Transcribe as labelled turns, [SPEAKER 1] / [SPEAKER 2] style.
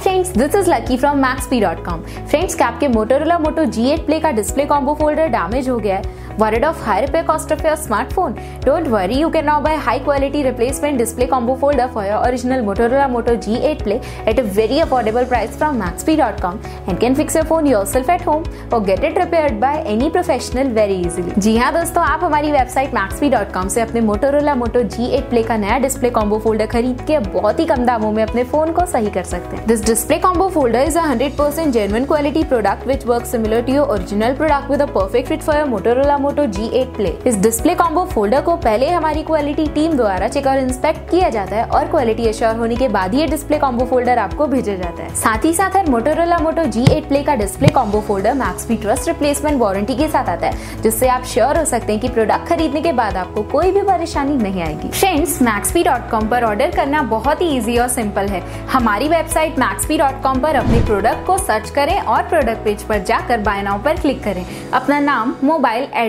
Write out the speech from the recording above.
[SPEAKER 1] Friends this is Lucky from Maxpe dot com friends cap के Motorola Moto G eight play का display combo folder damage हो गया है? Worried of high repair cost of your smartphone? Don't worry, you can now buy high quality replacement display combo folder for your original Motorola Moto G8 Play at a very affordable price from maxp.com and can fix your phone yourself at home or get it repaired by any professional very easily. जी हाँ दोस्तों आप हमारी website maxp.com से अपने Motorola Moto G8 Play का नया display combo folder खरीद के बहुत ही कम दामों में अपने फ़ोन को सही कर सकते हैं this display combo folder is a 100% genuine quality product which works similar to your original product with a perfect fit for your Motorola Moto G8 play इस डिस्प्ले कॉम्बो फोल्डर को पहले हमारी क्वालिटी टीम द्वारा check और inspect किया जाता है और क्वालिटी एश्योर होने के बाद ये डिस्प्ले कॉम्बो फोल्डर आपको भेजा जाता है। साथ ही साथ हर मोटोरोला मोटो G8 प्ले का display combo folder Maxpe trust replacement warranty के साथ आता है, जिससे आप श्योर हो सकते हैं कि प्रोडक्ट खरीदने के बाद आपको कोई भी परेशानी नहीं आएगी। फ्रेंड्स मैक्सपी डॉट कॉम पर ऑर्डर करना बहुत ही ईजी और सिंपल है। हमारी वेबसाइट मैक्सपी डॉट कॉम पर अपने प्रोडक्ट को सर्च करें और प्रोडक्ट पेज पर जाकर बाय नाउ पर क्लिक करें। अपना नाम मोबाइल एड्रेस